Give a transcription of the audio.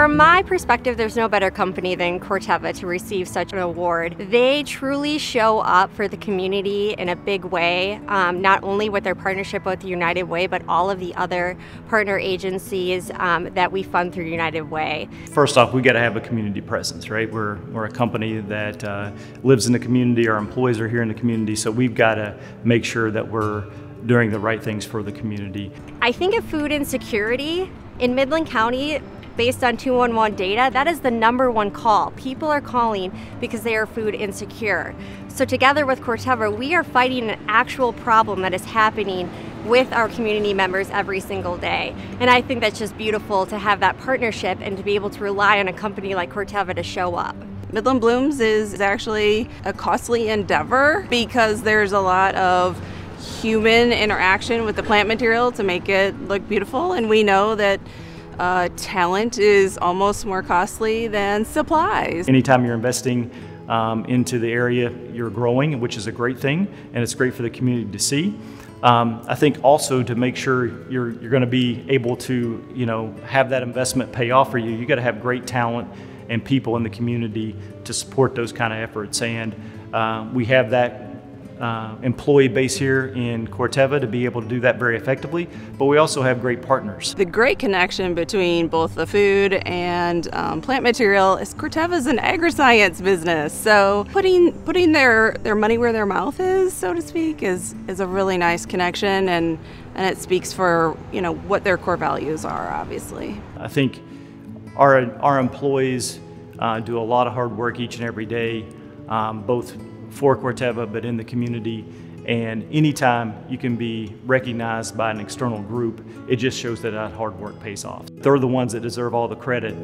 From my perspective, there's no better company than Corteva to receive such an award. They truly show up for the community in a big way, um, not only with their partnership with United Way, but all of the other partner agencies um, that we fund through United Way. First off, we got to have a community presence, right? We're, we're a company that uh, lives in the community, our employees are here in the community, so we've got to make sure that we're doing the right things for the community. I think of food insecurity in Midland County, based on 211 data, that is the number one call. People are calling because they are food insecure. So, together with Corteva, we are fighting an actual problem that is happening with our community members every single day. And I think that's just beautiful to have that partnership and to be able to rely on a company like Corteva to show up. Midland Blooms is actually a costly endeavor because there's a lot of human interaction with the plant material to make it look beautiful, and we know that uh, talent is almost more costly than supplies. Anytime you're investing um, into the area, you're growing, which is a great thing, and it's great for the community to see. Um, I think also to make sure you're, you're going to be able to, you know, have that investment pay off for you, you got to have great talent and people in the community to support those kind of efforts. And uh, we have that uh, employee base here in Corteva to be able to do that very effectively, but we also have great partners. The great connection between both the food and um, plant material is Corteva is an agri-science business, so putting putting their, their money where their mouth is, so to speak, is is a really nice connection, and and it speaks for you know what their core values are, obviously. I think our our employees uh, do a lot of hard work each and every day, um, both for Corteva, but in the community. And anytime you can be recognized by an external group, it just shows that that hard work pays off. They're the ones that deserve all the credit.